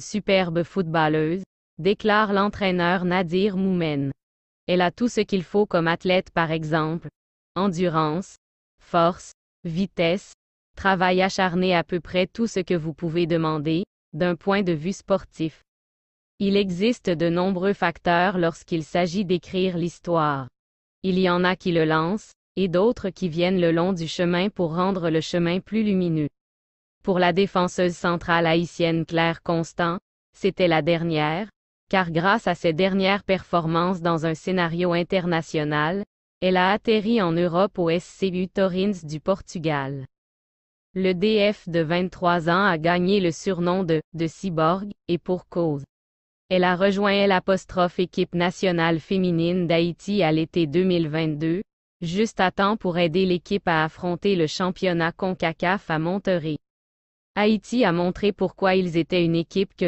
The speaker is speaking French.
Superbe footballeuse, déclare l'entraîneur Nadir Moumen. Elle a tout ce qu'il faut comme athlète par exemple. Endurance, force, vitesse, travail acharné à peu près tout ce que vous pouvez demander, d'un point de vue sportif. Il existe de nombreux facteurs lorsqu'il s'agit d'écrire l'histoire. Il y en a qui le lancent, et d'autres qui viennent le long du chemin pour rendre le chemin plus lumineux. Pour la défenseuse centrale haïtienne Claire Constant, c'était la dernière, car grâce à ses dernières performances dans un scénario international, elle a atterri en Europe au SCU Torins du Portugal. Le DF de 23 ans a gagné le surnom de « de cyborg » et pour cause. Elle a rejoint l'apostrophe équipe nationale féminine d'Haïti à l'été 2022, juste à temps pour aider l'équipe à affronter le championnat CONCACAF à Monterrey. Haïti a montré pourquoi ils étaient une équipe que